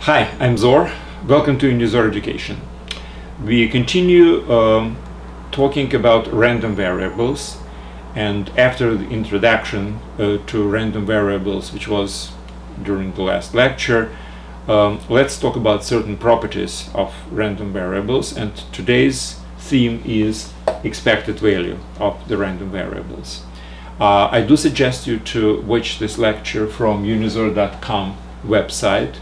Hi, I'm Zor. Welcome to Unizor Education. We continue um, talking about random variables and after the introduction uh, to random variables which was during the last lecture um, let's talk about certain properties of random variables and today's theme is expected value of the random variables. Uh, I do suggest you to watch this lecture from unizor.com website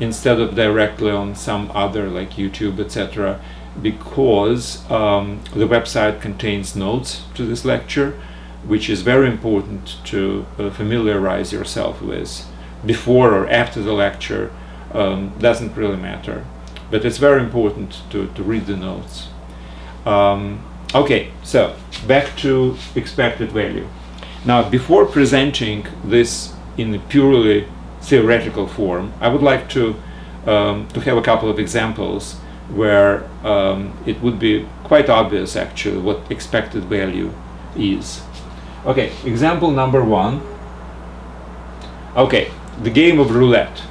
instead of directly on some other like YouTube etc because um, the website contains notes to this lecture which is very important to uh, familiarize yourself with before or after the lecture um, doesn't really matter but it's very important to, to read the notes. Um, okay so back to expected value now before presenting this in a purely theoretical form I would like to um, to have a couple of examples where um, it would be quite obvious actually what expected value is okay example number one okay the game of roulette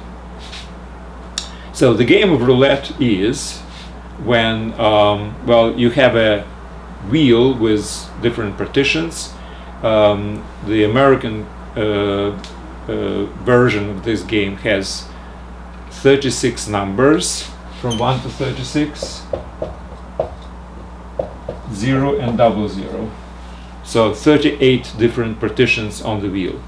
so the game of roulette is when, um, well, you have a wheel with different partitions. Um, the American uh, uh, version of this game has 36 numbers from 1 to 36, 0 and double zero. So 38 different partitions on the wheel.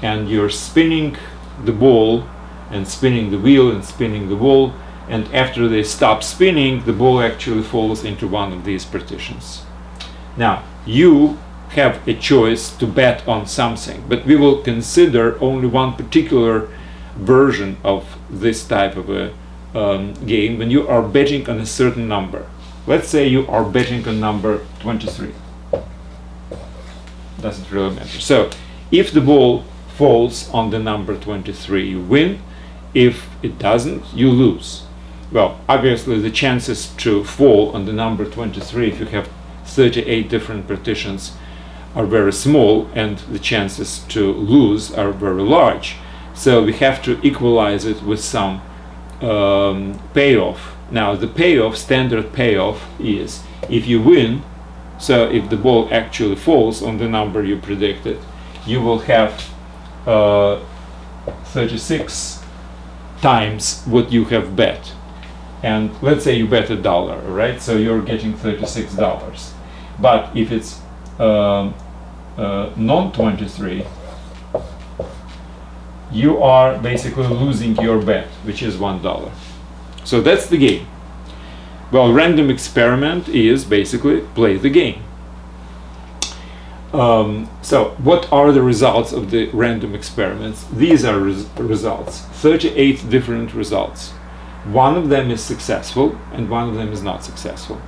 And you're spinning the ball and spinning the wheel and spinning the ball and after they stop spinning the ball actually falls into one of these partitions. Now you have a choice to bet on something but we will consider only one particular version of this type of a um, game when you are betting on a certain number. Let's say you are betting on number 23. Doesn't really matter. So if the ball falls on the number 23 you win if it doesn't, you lose. Well, obviously the chances to fall on the number 23 if you have 38 different partitions are very small and the chances to lose are very large. So we have to equalize it with some um, payoff. Now the payoff, standard payoff is if you win, so if the ball actually falls on the number you predicted, you will have uh, 36 times what you have bet. And let's say you bet a dollar, right? So you're getting $36. But if it's um, uh, non-23, you are basically losing your bet, which is $1. So that's the game. Well, random experiment is basically play the game. Um, so what are the results of the random experiments? These are res results, 38 different results. One of them is successful and one of them is not successful.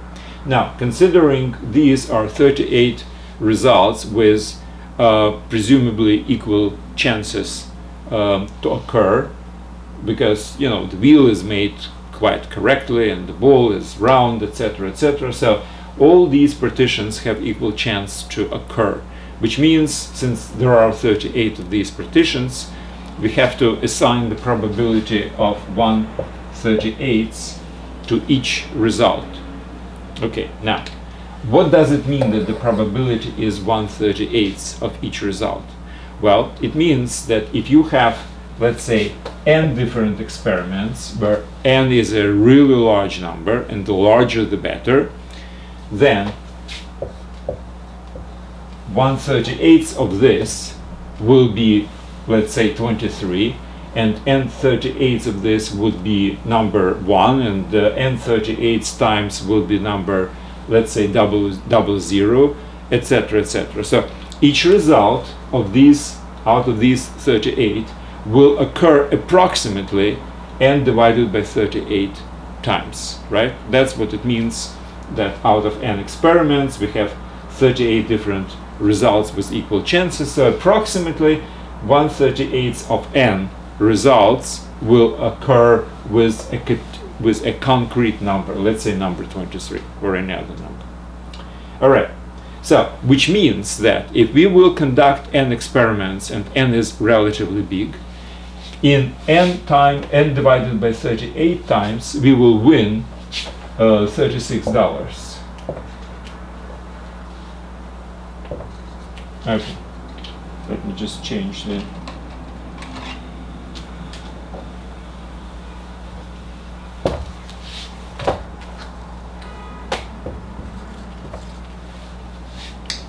Now, considering these are 38 results with uh, presumably equal chances um, to occur, because, you know, the wheel is made quite correctly and the ball is round, etc., etc. So all these partitions have equal chance to occur which means since there are 38 of these partitions we have to assign the probability of 1 38 to each result okay now what does it mean that the probability is 1 38 of each result? Well it means that if you have let's say n different experiments where n is a really large number and the larger the better then 1 38th of this will be let's say 23 and n 38 of this would be number 1 and uh, n 38 times will be number let's say double double zero etc etc so each result of these out of these 38 will occur approximately n divided by 38 times right? That's what it means that out of n experiments we have 38 different results with equal chances. So approximately 1 38th of n results will occur with a with a concrete number let's say number 23 or any other number. All right. So, which means that if we will conduct n experiments and n is relatively big, in n time n divided by 38 times, we will win uh, $36. Okay, let me just change the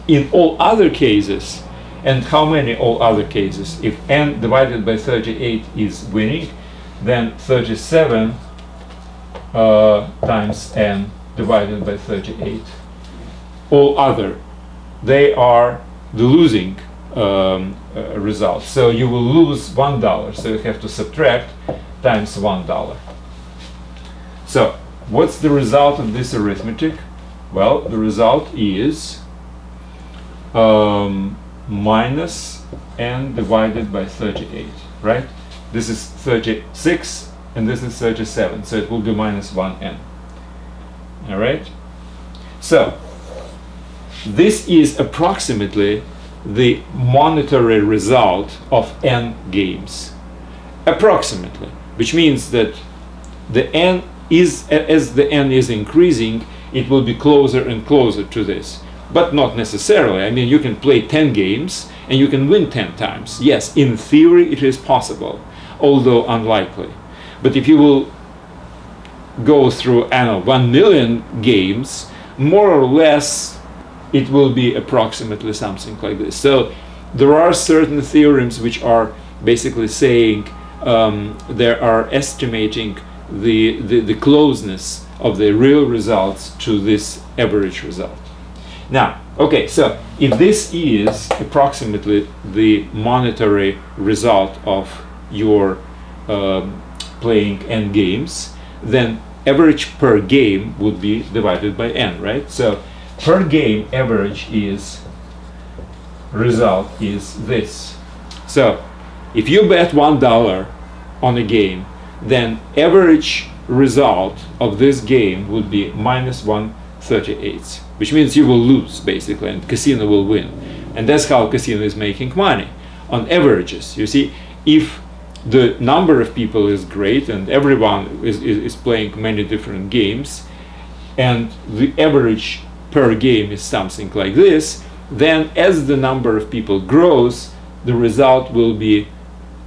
in all other cases, and how many all other cases? If n divided by 38 is winning, then 37 uh, times n divided by 38. All other, they are the losing um, uh, result. So you will lose one dollar. So you have to subtract times one dollar. So what's the result of this arithmetic? Well, the result is um, minus n divided by 38, right? This is 36 and this is 37, so it will be minus 1n. All right? So, this is approximately the monetary result of n games. Approximately, which means that the n is, as the n is increasing, it will be closer and closer to this but not necessarily. I mean, you can play 10 games and you can win 10 times. Yes, in theory it is possible, although unlikely. But if you will go through, I know, 1 million games, more or less it will be approximately something like this. So there are certain theorems which are basically saying um, they are estimating the, the, the closeness of the real results to this average result. Now, okay, so if this is approximately the monetary result of your um, playing n games, then average per game would be divided by n, right? So per game average is result is this. So if you bet one dollar on a game, then average result of this game would be minus one thirty-eight which means you will lose basically and casino will win. And that's how casino is making money on averages. You see if the number of people is great and everyone is, is, is playing many different games and the average per game is something like this then as the number of people grows the result will be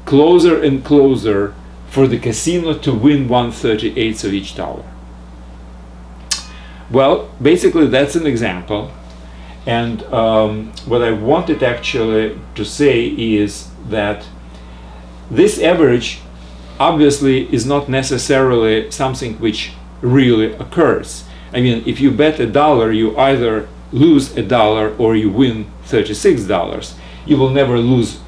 closer and closer for the casino to win 138th of each dollar well, basically that's an example. And um, what I wanted actually to say is that this average obviously is not necessarily something which really occurs. I mean, if you bet a dollar, you either lose a dollar or you win $36. You will never lose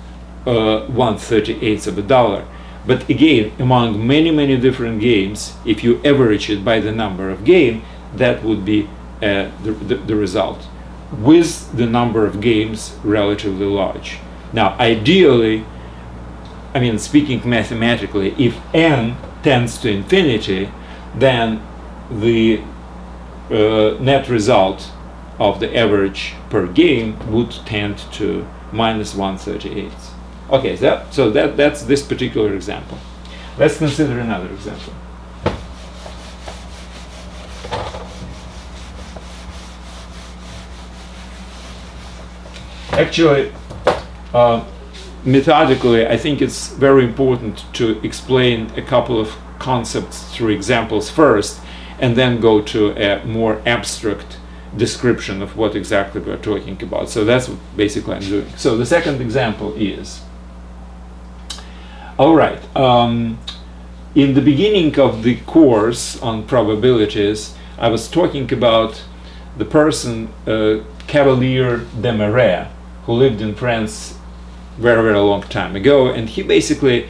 uh, 1 38th of a dollar. But again, among many, many different games, if you average it by the number of game, that would be uh, the, the, the, result with the number of games relatively large. Now, ideally, I mean, speaking mathematically, if n tends to infinity, then the uh, net result of the average per game would tend to minus 138. Okay, so, so that, that's this particular example. Let's consider another example. Actually, uh, methodically, I think it's very important to explain a couple of concepts through examples first, and then go to a more abstract description of what exactly we're talking about. So that's what basically I'm doing. So the second example is, all right, um, in the beginning of the course on probabilities, I was talking about the person uh, Cavalier de Méré, who lived in France very very long time ago and he basically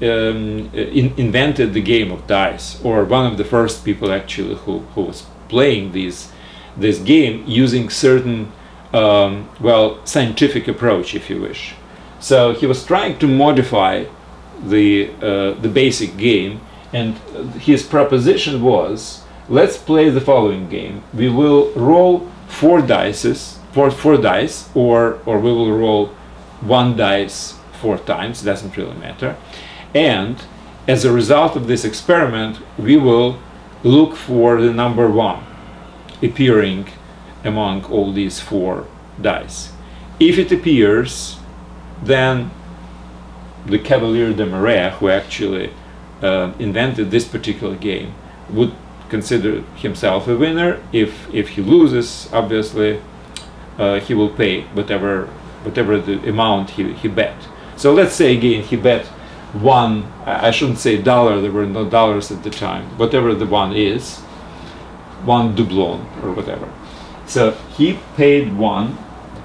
um, in, invented the game of dice or one of the first people actually who, who was playing this this game using certain um, well scientific approach if you wish. So he was trying to modify the uh, the basic game and his proposition was let's play the following game. We will roll four dices four, four dice, or, or we will roll one dice four times, doesn't really matter. And as a result of this experiment, we will look for the number one appearing among all these four dice. If it appears, then the Cavalier de Méré, who actually uh, invented this particular game, would consider himself a winner. If if he loses, obviously, uh, he will pay whatever whatever the amount he, he bet. So let's say again he bet one. I shouldn't say dollar. There were no dollars at the time. Whatever the one is, one doublon or whatever. So he paid one.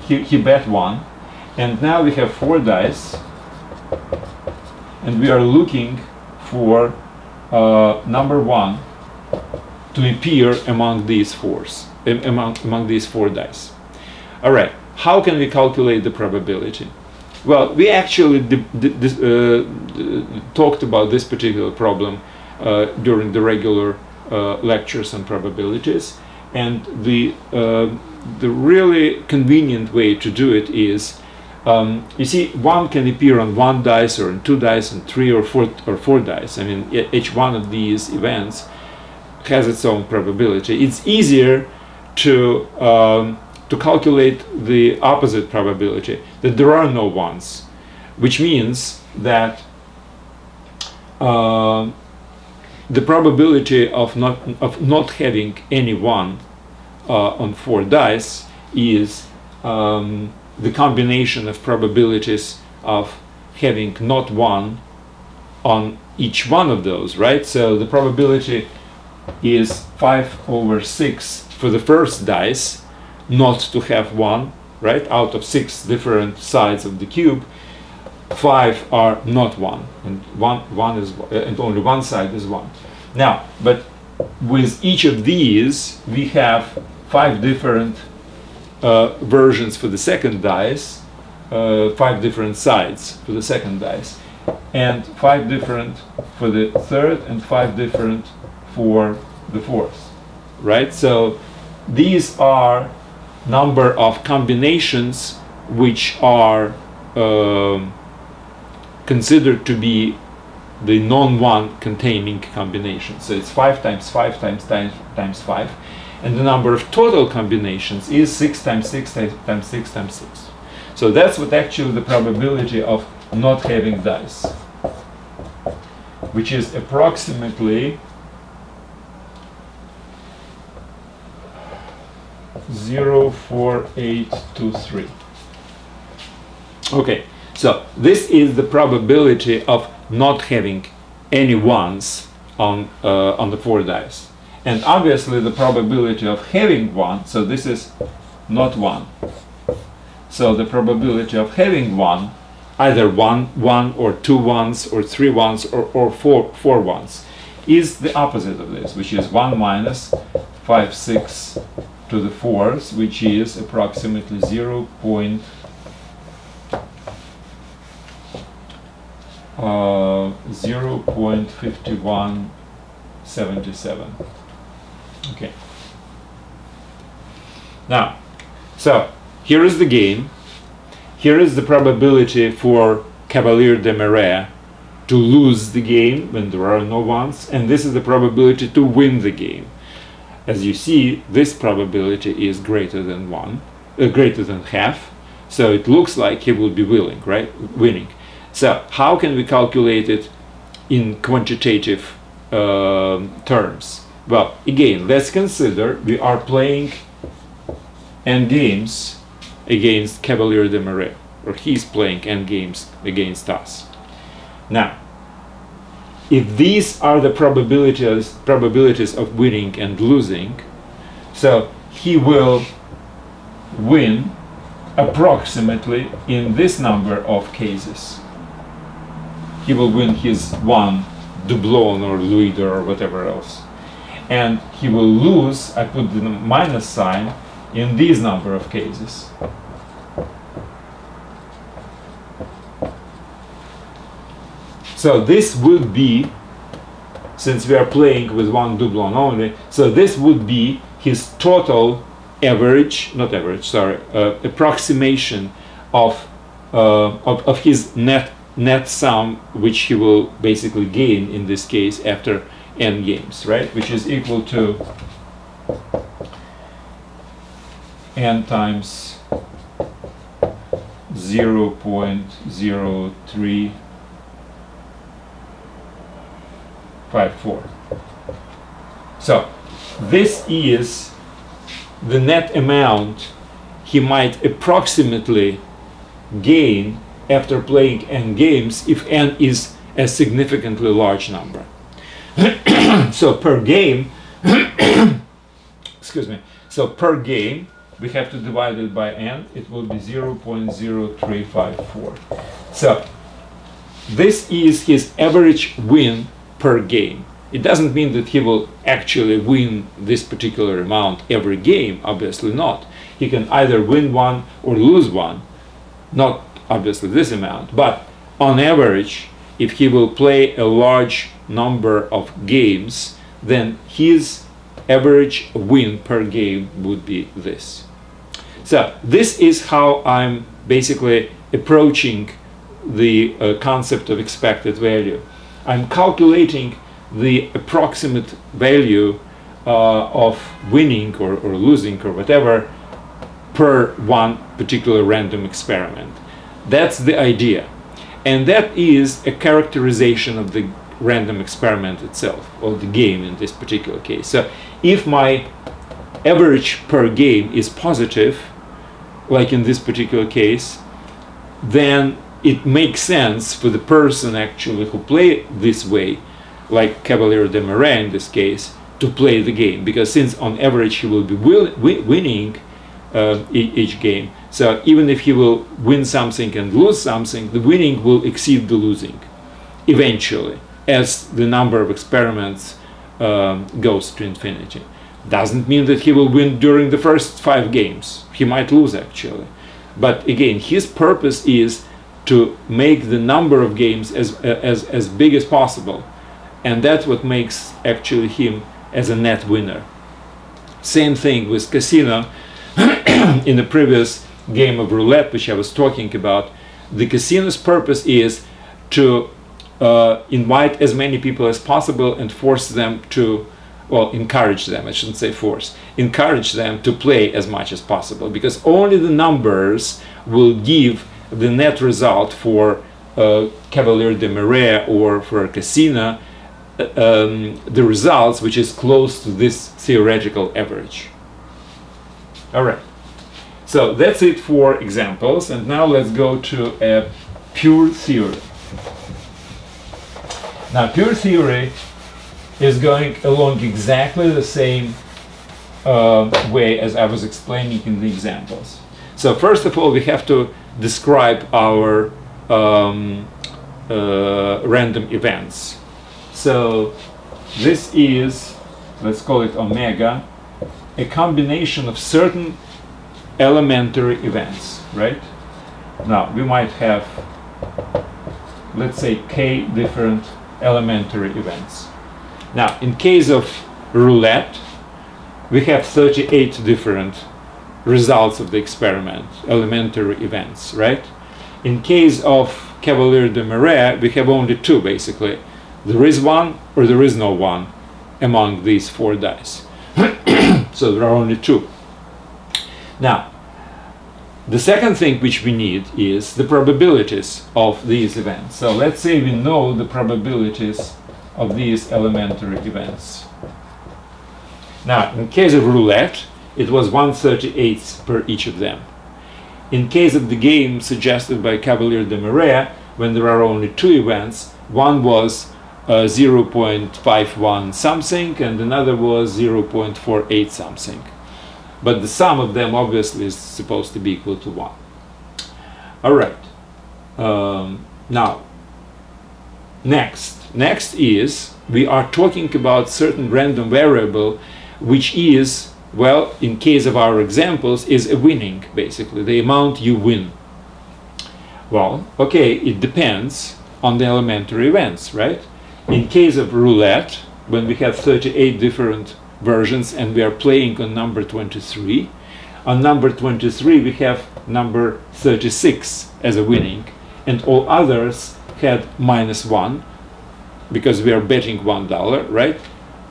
He he bet one, and now we have four dice, and we are looking for uh, number one to appear among these fours, among, among these four dice. All right, how can we calculate the probability? Well, we actually uh, talked about this particular problem uh, during the regular uh, lectures on probabilities, and the uh, the really convenient way to do it is um, you see, one can appear on one dice or on two dice and three or four or four dice. I mean, each one of these events has its own probability. It's easier to um, to calculate the opposite probability that there are no ones, which means that uh, the probability of not of not having any one uh, on four dice is um, the combination of probabilities of having not one on each one of those, right? So the probability is 5 over 6 for the first dice not to have one, right? Out of six different sides of the cube, five are not one, and one, one is, and only one side is one. Now, but with each of these, we have five different uh, versions for the second dice, uh, five different sides for the second dice, and five different for the third, and five different for the fourth, right? So these are number of combinations which are uh, considered to be the non-one containing combination. So it's 5 times 5 times times times 5 and the number of total combinations is 6 times 6 times 6 times 6. So that's what actually the probability of not having dice, which is approximately 04823. Okay, so this is the probability of not having any ones on, uh, on the four dice. And obviously the probability of having one, so this is not one. So the probability of having one, either one, one or two ones or three ones or, or four, four ones, is the opposite of this, which is 1 minus 5, 6 to the fourth, which is approximately 0. Point, uh, 0 0.5177. Okay. Now, so here is the game. Here is the probability for Cavalier de Méré to lose the game when there are no ones, and this is the probability to win the game. As you see, this probability is greater than one, uh, greater than half, so it looks like he will be willing, right, winning. So how can we calculate it in quantitative uh, terms? Well, again, let's consider we are playing end games against Cavalier de Méré, or he's playing end games against us. Now, if these are the probabilities probabilities of winning and losing, so he will win approximately in this number of cases. He will win his one doublon or louis or whatever else and he will lose, I put the minus sign, in these number of cases. So this would be, since we are playing with one doublon only, so this would be his total average, not average, sorry, uh, approximation of, uh, of, of his net net sum, which he will basically gain in this case after n games, right? Which is equal to n times 0 0.0354. So this is the net amount he might approximately gain after playing n games if n is a significantly large number. so per game, excuse me, so per game we have to divide it by n, it will be 0.0354. So this is his average win per game. It doesn't mean that he will actually win this particular amount every game, obviously not. He can either win one or lose one, not obviously this amount, but on average, if he will play a large number of games, then his average win per game would be this. So this is how I'm basically approaching the uh, concept of expected value. I'm calculating the approximate value uh, of winning or, or losing or whatever per one particular random experiment. That's the idea. And that is a characterization of the random experiment itself, or the game in this particular case. So if my average per game is positive, like in this particular case, then it makes sense for the person actually who play this way, like Cavalier de Méré in this case, to play the game. Because since on average he will be winning uh, each game, so even if he will win something and lose something, the winning will exceed the losing eventually as the number of experiments um, goes to infinity. Doesn't mean that he will win during the first five games. He might lose actually. But again, his purpose is to make the number of games as, as, as big as possible. And that's what makes actually him as a net winner. Same thing with casino in the previous game of roulette, which I was talking about, the casino's purpose is to uh, invite as many people as possible and force them to, well, encourage them, I shouldn't say force, encourage them to play as much as possible because only the numbers will give the net result for uh, Cavalier de Méré or for a casino uh, um, the results which is close to this theoretical average. All right. So that's it for examples, and now let's go to a pure theory. Now, pure theory is going along exactly the same uh, way as I was explaining in the examples. So first of all, we have to describe our um, uh, random events. So this is, let's call it omega, a combination of certain elementary events, right? Now, we might have, let's say, k different elementary events. Now, in case of roulette, we have 38 different results of the experiment, elementary events, right? In case of Cavalier de Méré, we have only two, basically. There is one or there is no one among these four dice. so there are only two. Now, the second thing which we need is the probabilities of these events. So let's say we know the probabilities of these elementary events. Now, in case of roulette, it was 138 per each of them. In case of the game suggested by Cavalier de Méré, when there are only two events, one was uh, 0.51 something and another was 0.48 something but the sum of them obviously is supposed to be equal to 1. Alright, um, now, next, next is, we are talking about certain random variable which is, well, in case of our examples, is a winning, basically, the amount you win. Well, okay, it depends on the elementary events, right? In case of roulette, when we have 38 different versions and we are playing on number 23, on number 23 we have number 36 as a winning and all others had minus one because we are betting one dollar right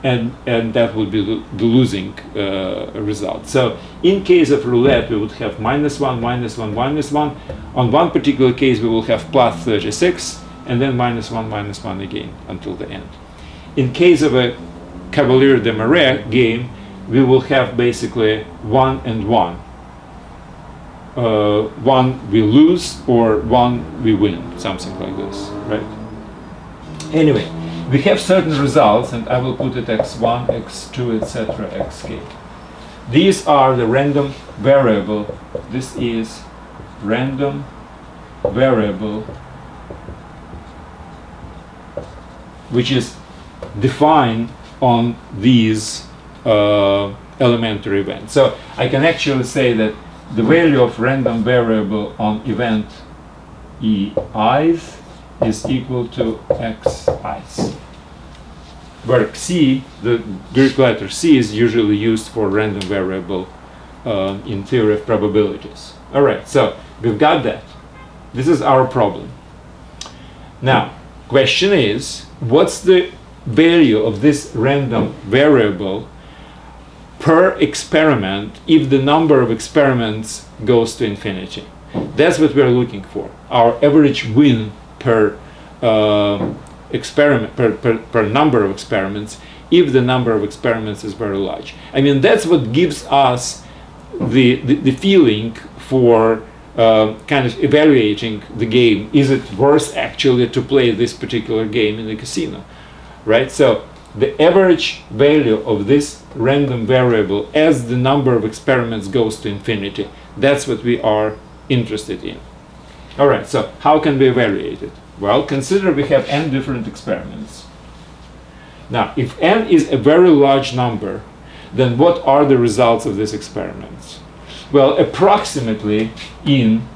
and and that would be the, losing uh, result so in case of roulette we would have minus one minus one minus one on one particular case we will have plus 36 and then minus one minus one again until the end in case of a cavalier de Méré game we will have basically one and one. Uh, one we lose or one we win, something like this, right? Anyway, we have certain results and I will put it x1, x2, etc., xk. These are the random variable. This is random variable which is defined on these uh, elementary event. So I can actually say that the value of random variable on event e i's is equal to x i's. Where c, the Greek letter c, is usually used for random variable uh, in theory of probabilities. All right, so we've got that. This is our problem. Now, question is, what's the value of this random variable per experiment if the number of experiments goes to infinity. That's what we're looking for. Our average win per uh, experiment, per, per, per number of experiments, if the number of experiments is very large. I mean, that's what gives us the, the, the feeling for uh, kind of evaluating the game. Is it worth actually to play this particular game in the casino? Right? So the average value of this random variable as the number of experiments goes to infinity. That's what we are interested in. All right, so how can we evaluate it? Well, consider we have n different experiments. Now, if n is a very large number, then what are the results of these experiments? Well, approximately in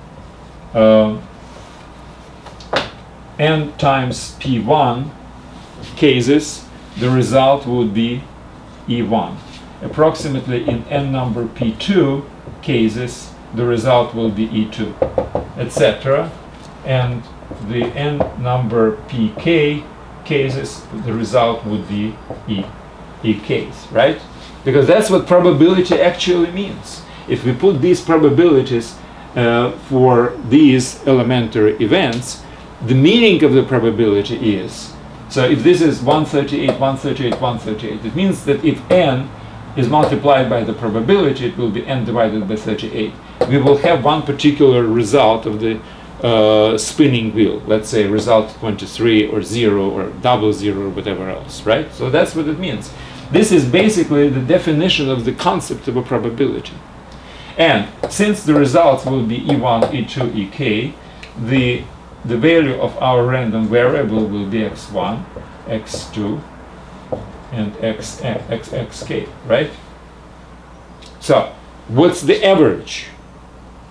uh, n times p1 cases, the result would be E1. Approximately in n number P2 cases, the result will be E2, etc. And the n number Pk cases, the result would be E, E case, right? Because that's what probability actually means. If we put these probabilities uh, for these elementary events, the meaning of the probability is so if this is 138, 138, 138, it means that if n is multiplied by the probability, it will be n divided by 38. We will have one particular result of the uh, spinning wheel, let's say result 23 or 0 or double 0 or whatever else, right? So that's what it means. This is basically the definition of the concept of a probability. And since the results will be E1, E2, EK, the the value of our random variable will be x1, x2, and x, x, xk, right? So, what's the average?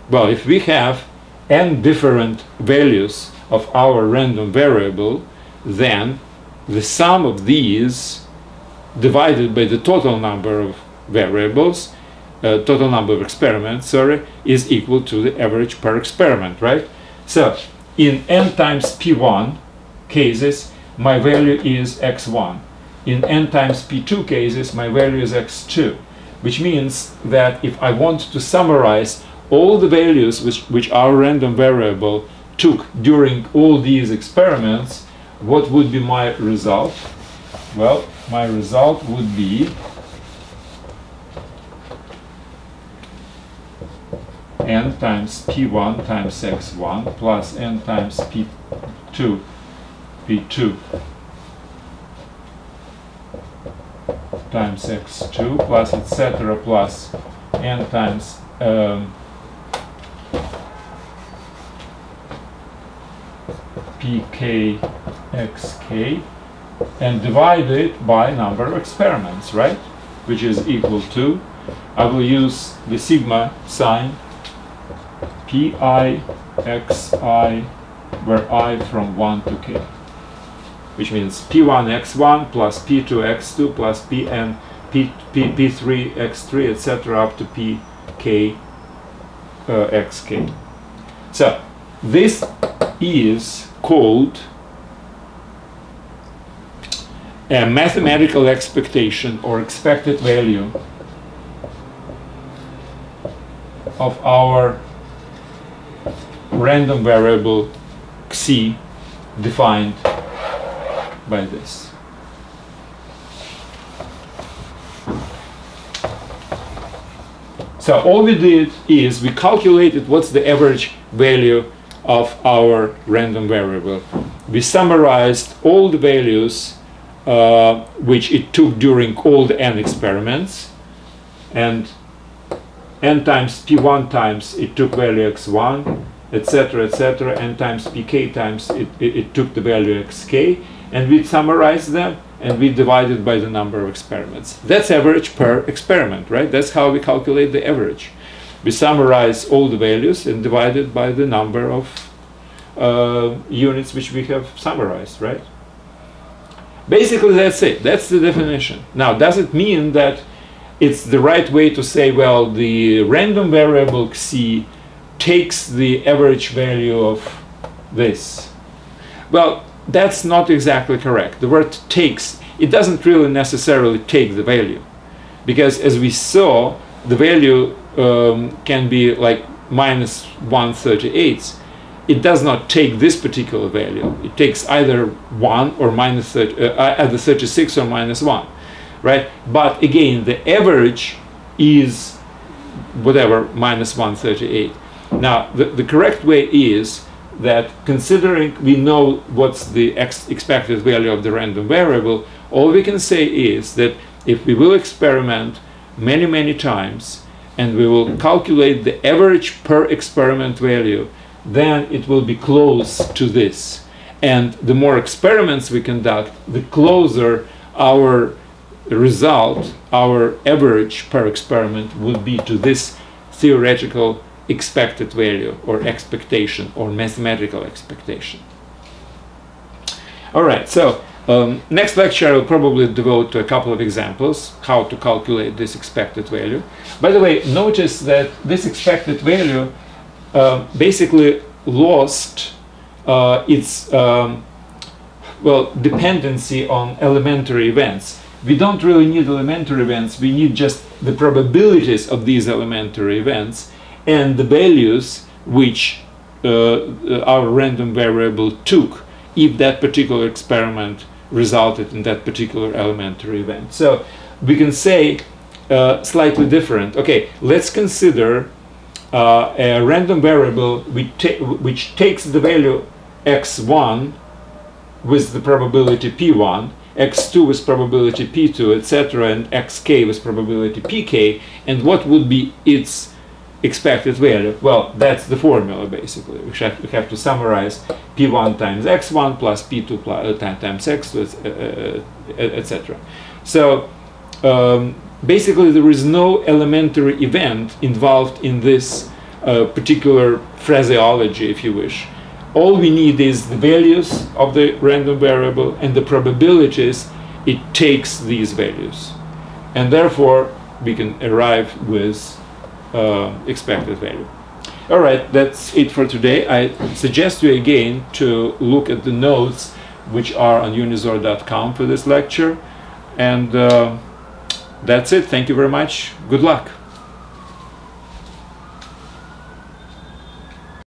Well, if we have n different values of our random variable, then the sum of these divided by the total number of variables, uh, total number of experiments, sorry, is equal to the average per experiment, right? So in n times p1 cases, my value is x1. In n times p2 cases, my value is x2, which means that if I want to summarize all the values which, which our random variable took during all these experiments, what would be my result? Well, my result would be n times p1 times x1 plus n times p2 p2 times x2 plus etc plus n times um, pk xk and divide it by number of experiments, right? Which is equal to, I will use the sigma sign pi xi where i from 1 to k which means p1 x1 plus p2 x2 plus pn p, p, p3 x3 etc up to p k uh, xk. So this is called a mathematical expectation or expected value of our random variable xi defined by this. So all we did is we calculated what's the average value of our random variable. We summarized all the values uh, which it took during all the n experiments and n times p1 times it took value x1 etc etc n times pk times it, it, it, took the value xk and we summarized them and we divided by the number of experiments. That's average per experiment right? That's how we calculate the average we summarize all the values and divide it by the number of uh, units which we have summarized right basically that's it that's the definition now does it mean that it's the right way to say, well, the random variable xi takes the average value of this. Well, that's not exactly correct. The word takes, it doesn't really necessarily take the value. Because as we saw, the value um, can be like minus 138. It does not take this particular value. It takes either 1 or minus 30, uh, either 36 or minus 1 right? But again, the average is whatever, minus 138. Now, the, the correct way is that considering we know what's the ex expected value of the random variable, all we can say is that if we will experiment many, many times, and we will calculate the average per experiment value, then it will be close to this. And the more experiments we conduct, the closer our result, our average per experiment would be to this theoretical expected value or expectation or mathematical expectation. All right, so um, next lecture I'll probably devote to a couple of examples how to calculate this expected value. By the way, notice that this expected value uh, basically lost uh, its um, well dependency on elementary events we don't really need elementary events, we need just the probabilities of these elementary events and the values which uh, our random variable took if that particular experiment resulted in that particular elementary event. So we can say uh, slightly different. Okay, let's consider uh, a random variable which, ta which takes the value x1 with the probability p1 x2 with probability p2, etc., and xk with probability pk, and what would be its expected value? Well, that's the formula basically. We have, we have to summarize p1 times x1 plus p2 plus, uh, times x2, uh, uh etc. So um, basically, there is no elementary event involved in this uh, particular phraseology, if you wish all we need is the values of the random variable and the probabilities it takes these values. And therefore, we can arrive with uh, expected value. All right, that's it for today. I suggest you again to look at the notes which are on unizor.com for this lecture. And uh, that's it. Thank you very much. Good luck.